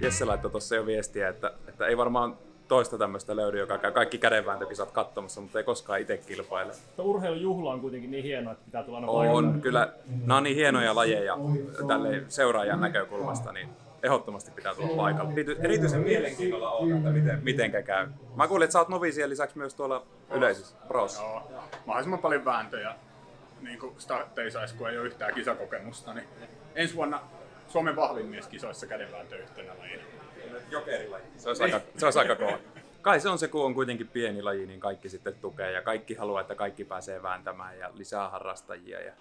Jesse laittoi tuossa jo viestiä, että, että ei varmaan toista tämmöistä löydy, joka käy kaikki kädenvääntökisat katsomassa, mutta ei koskaan itse kilpaile. Urheilujuhla on kuitenkin niin hienoa, että pitää tulla aina On, paikalle. kyllä. Nämä on niin hienoja lajeja tälle seuraajan näkökulmasta, niin ehdottomasti pitää tulla paikalle. Erity- Erityisen mielenkiinnolla on, että miten, mitenkä käy. Mä kuulin, että sä oot novisien lisäksi myös tuolla yleisössä, pros. Joo, mahdollisimman paljon vääntöjä niin kuin startteissa, kun ei ole yhtään kisakokemusta. Niin ensi vuonna Suomen vahvin mies kisoissa kädenvääntö yhtenä lajina. Jokerilaji. Se olisi aika, se olisi aika kova. Kai se on se, kun on kuitenkin pieni laji, niin kaikki sitten tukee ja kaikki haluaa, että kaikki pääsee vääntämään ja lisää harrastajia. Ja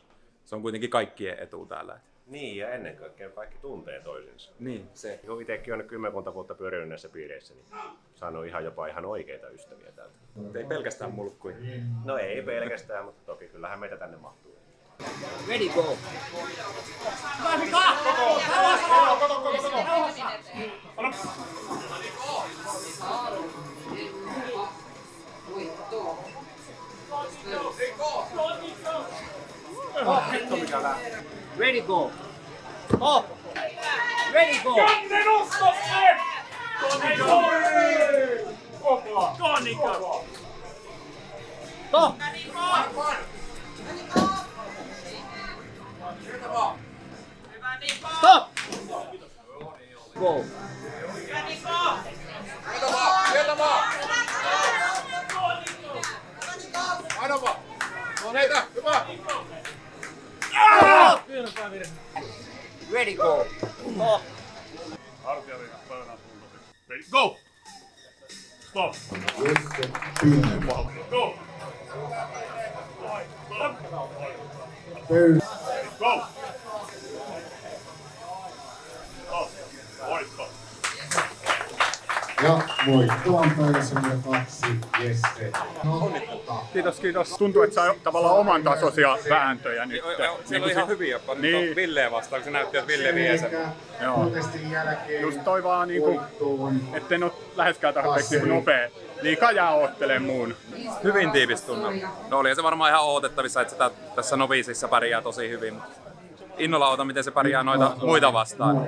se on kuitenkin kaikkien etu täällä. Niin, ja ennen kaikkea kaikki tuntee toisensa. Niin, se. Kun itsekin on kymmenkunta vuotta pyörinyt näissä piireissä, niin saanut ihan jopa ihan oikeita ystäviä täältä. Ei pelkästään mulkkuja. No ei pelkästään, mutta toki kyllähän meitä tänne mahtuu. Ready, go. Ready, go. Up. Ready, go. Stop. Stop. Go. Ready, go. Stop. Go! Stop! Jesse Kynnen. Go! Pöydä. Go! Go! Ja voittoon pöydässä numero kaksi, Jesse. No, Kiitos, kiitos. Tuntuu, että saa tavallaan oman tasoisia vääntöjä nyt. Siellä on ihan hyviä jopa. Niin. Niin. Villeä vastaan, kun se näytti, että Ville vie sen. Joo. Just toi vaan niinku, etten oo läheskään tarpeeksi niinku nopea. Liikaa jää oottelee muun. Hyvin tiivis tunnelma. No oli se varmaan ihan odotettavissa, että sitä tässä noviisissa pärjää tosi hyvin. mutta Innolla odotan, miten se pärjää noita muita vastaan.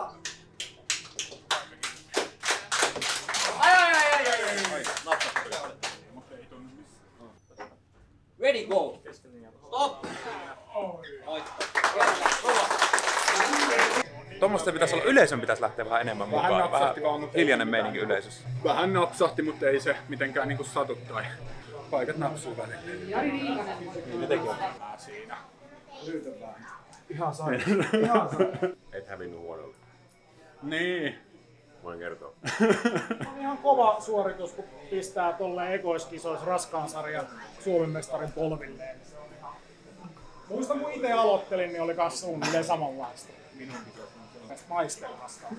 Ready, go. Stop. Tuommoista pitäisi olla, yleisön pitäisi lähteä vähän enemmän Vähän mukaan. napsahti vaan, Vähän mutta- hiljainen meininki yleisössä. Vähän napsahti, mutta ei se mitenkään niinku satu tai paikat napsuu välillä. Jari Viikanen. Mä siinä. Et hävinnyt huonolla. Niin. Voin kertoa. on ihan kova suoritus, kun pistää tolle ekoiskisoissa raskaan sarjan Suomen mestarin polvilleen. Muistan, kun itse aloittelin, niin oli myös suunnilleen samanlaista. Näistä naisten vastaan.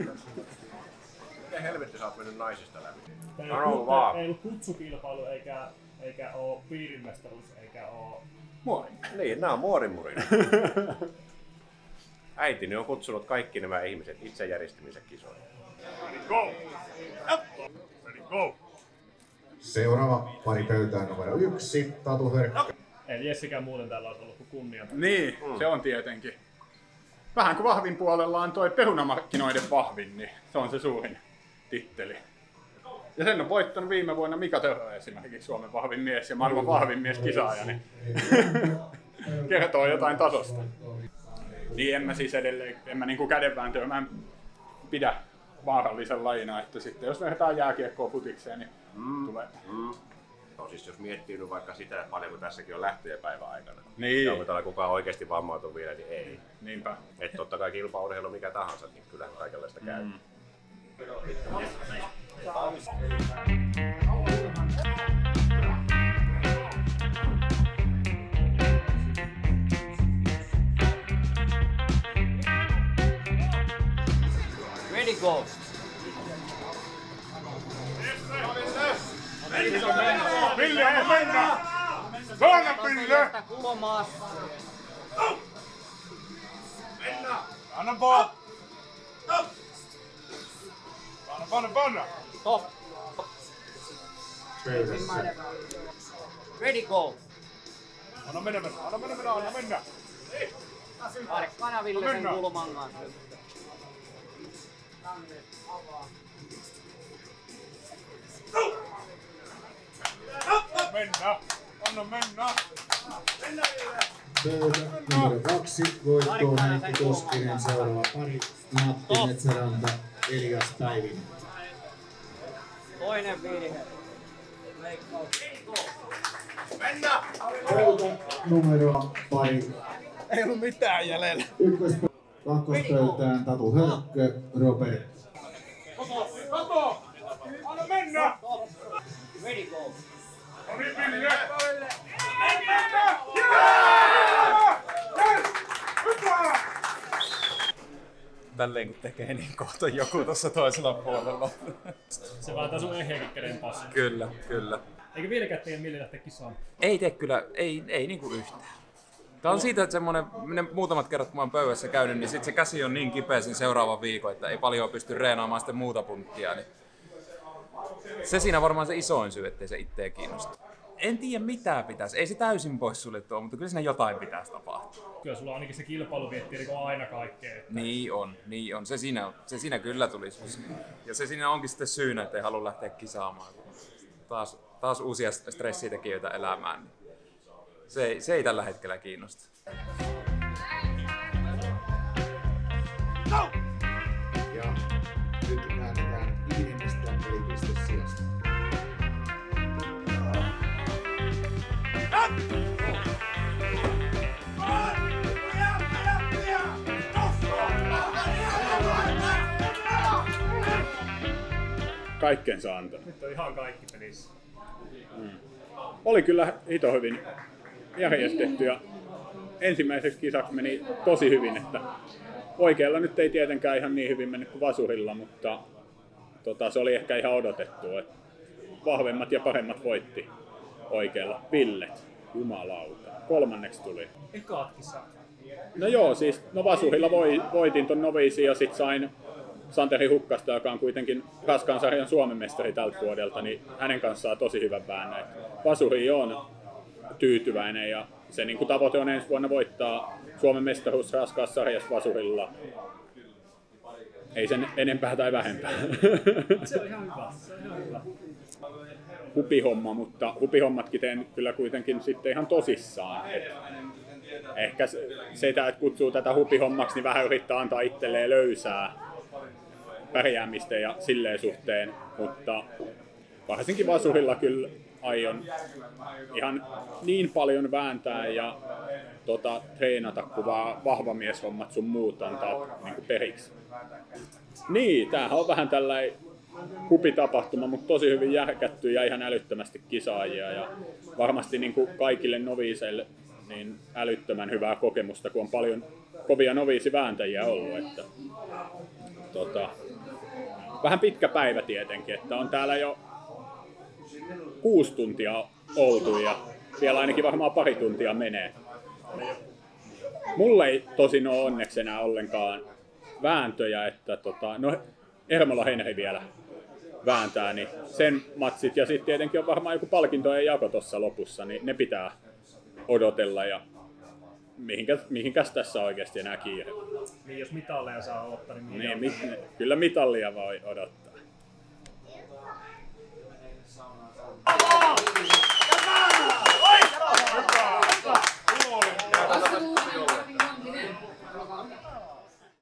Miten helvetti sä oot mennyt naisista läpi? Ei Sano ollut, vaan. ei ollut kutsukilpailu eikä, eikä oo piirimestaruus eikä oo... Moi. Niin, nää on muorimurina. Äitini on kutsunut kaikki nämä ihmiset itse järjestämisen kisoihin. Ready, go! Ready, go! Seuraava pari pöytään numero yksi, Tatu Hörkkö. Ei Jessikään muuten täällä olisi ollut kuin kunnia. Niin, se on tietenkin. Vähän kuin vahvin puolella on toi perunamarkkinoiden vahvin, niin se on se suurin titteli. Ja sen on voittanut viime vuonna Mika Törrö esimerkiksi Suomen vahvin mies ja maailman vahvin mies kisaaja, niin kertoo jotain tasosta. Niin en mä siis edelleen, en mä niinku kädenvääntöä, mä en pidä vaarallisen lajina, että sitten jos vertaa jääkiekkoa futikseen, niin mm. tulee. Mm. No siis jos miettii nyt vaikka sitä, että paljonko tässäkin on lähtöjä päivän aikana. Niin. Ja onko täällä kukaan oikeasti vammautunut vielä, niin ei. Niinpä. Että totta kai kilpaurheilu mikä tahansa, niin kyllähän kaikenlaista käy. Mm. Go. Ville, ei mennä! Saana, Ville! Kulmaa. Anna vaan! Panna, panna, panna! Stop. Ready go. Anna mennä, mennä, anna mennä, mennä, anna mennä! Tarkkana Ville sen kulman kanssa. Mennä! Anna mennä! Pöydä numero kaksi, voittoon Heikki Koskinen, seuraava pari, Matti Metsäranta, Elias Päivinen. Toinen virhe. Pöytä numero pari, Ei ollut mitään jäljellä. Kakkospöytään Tatu Hörkkö, Robert Kato! Anna mennä! Ready go. No niin, Ville! Tälleen kun tekee, niin kohta joku tuossa toisella puolella. Se vaan sun ehjäkin käden passi. kyllä, kyllä. Eikä vieläkään tiedä millä lähteä kisaan. Ei tee kyllä, ei, ei niinku yhtään. Tää on siitä, että semmonen, ne muutamat kerrat kun mä oon pöydässä käynyt, niin sit se käsi on niin kipeä sen seuraavan viikon, että ei paljon pysty reenaamaan sitten muuta punttia. Niin se siinä varmaan se isoin syy, ettei se itteä kiinnosta. En tiedä mitä pitäisi, ei se täysin pois suljettua, mutta kyllä siinä jotain pitäisi tapahtua. Kyllä sulla ainakin se kilpailu vietti niin aina kaikkea. Niin on, niin on. Se siinä, se siinä kyllä tulisi. Ja se siinä onkin sitten syynä, että ei halua lähteä kisaamaan. Taas, taas uusia stressitekijöitä elämään. niin Se ei, se ei tällä hetkellä kiinnosta. ja nyt käännetään viidennestä eli pistesijasta. Kaikkensa antanut. Nyt on ihan kaikki pelissä. Oli kyllä hito hyvin järjestetty ja ensimmäiseksi kisaksi meni tosi hyvin, että oikealla nyt ei tietenkään ihan niin hyvin mennyt kuin vasurilla, mutta tota, se oli ehkä ihan odotettu, että vahvemmat ja paremmat voitti oikealla. Pillet, jumalauta. Kolmanneksi tuli. Ekaat kisat. No joo, siis no Vasurilla voi, voitin ton noviisin ja sit sain Santeri Hukkasta, joka on kuitenkin raskaan sarjan Suomen mestari tältä vuodelta, niin hänen kanssaan tosi hyvän väännön. Vasuri on tyytyväinen ja se niin kuin tavoite on ensi vuonna voittaa Suomen mestaruus raskaassa sarjassa Vasurilla. Ei sen enempää tai vähempää. Se on ihan hyvä. Se on ihan hyvä. hupihomma, mutta hupihommatkin teen kyllä kuitenkin sitten ihan tosissaan. Et ehkä se, sitä, että kutsuu tätä hupihommaksi, niin vähän yrittää antaa itselleen löysää pärjäämistä ja silleen suhteen, mutta varsinkin vasurilla kyllä aion ihan niin paljon vääntää ja tota, treenata, kun vaan vahvamieshommat sun muut antaa niin periksi. Niin, tämähän on vähän tällainen hupitapahtuma, mutta tosi hyvin järkätty ja ihan älyttömästi kisaajia ja varmasti niin kuin kaikille noviiseille niin älyttömän hyvää kokemusta, kun on paljon kovia noviisivääntäjiä ollut. Että, tota, vähän pitkä päivä tietenkin, että on täällä jo kuusi tuntia oltu ja vielä ainakin varmaan pari tuntia menee. Mulle ei tosin ole onneksi enää ollenkaan vääntöjä, että tota, no Ermola Henri vielä vääntää, niin sen matsit ja sitten tietenkin on varmaan joku palkintojen jako tuossa lopussa, niin ne pitää odotella ja mihinkä, mihinkäs tässä oikeasti enää kiire. Niin jos mitalleja saa ottaa, niin, Niin, mit, kyllä mitallia voi odottaa.